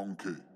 Monkey.